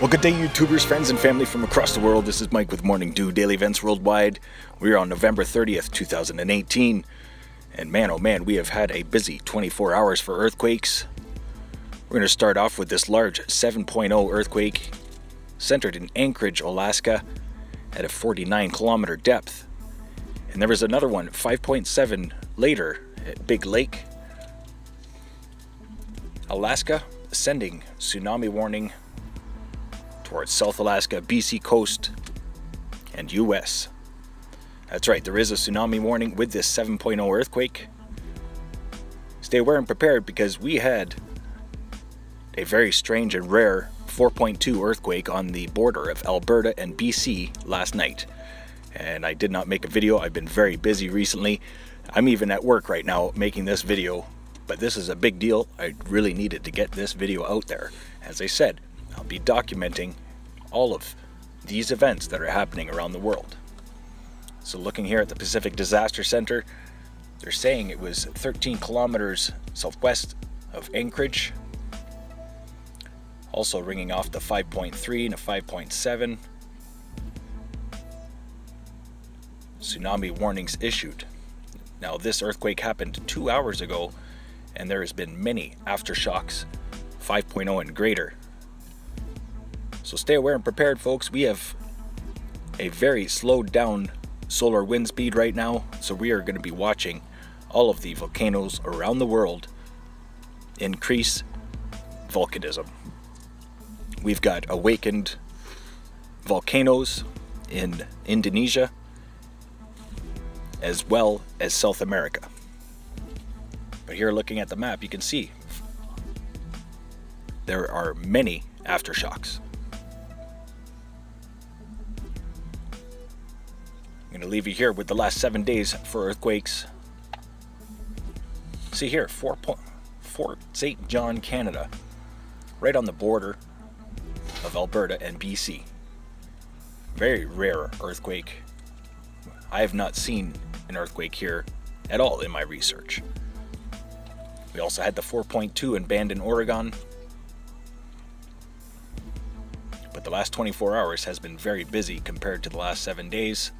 Well, good day, YouTubers, friends, and family from across the world. This is Mike with Morning Dew Daily Events Worldwide. We are on November 30th, 2018. And man, oh man, we have had a busy 24 hours for earthquakes. We're going to start off with this large 7.0 earthquake centered in Anchorage, Alaska, at a 49 kilometer depth. And there was another one, 5.7 later, at Big Lake, Alaska, sending tsunami warning towards South Alaska, BC coast, and US. That's right, there is a tsunami warning with this 7.0 earthquake. Stay aware and prepared because we had a very strange and rare 4.2 earthquake on the border of Alberta and BC last night. And I did not make a video, I've been very busy recently. I'm even at work right now making this video, but this is a big deal. I really needed to get this video out there. As I said, I'll be documenting all of these events that are happening around the world. So looking here at the Pacific Disaster Center, they're saying it was 13 kilometers southwest of Anchorage. Also ringing off the 5.3 and a 5.7. Tsunami warnings issued. Now this earthquake happened two hours ago and there has been many aftershocks 5.0 and greater. So stay aware and prepared folks. We have a very slowed down solar wind speed right now. So we are going to be watching all of the volcanoes around the world increase volcanism. We've got awakened volcanoes in Indonesia as well as South America. But here looking at the map, you can see there are many aftershocks. I'm going to leave you here with the last seven days for earthquakes. See here, Fort, Fort St. John, Canada, right on the border of Alberta and BC. Very rare earthquake. I have not seen an earthquake here at all in my research. We also had the 4.2 in Bandon, Oregon. But the last 24 hours has been very busy compared to the last seven days.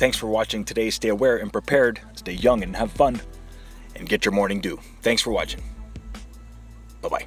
Thanks for watching today. Stay aware and prepared. Stay young and have fun. And get your morning dew. Thanks for watching. Bye-bye.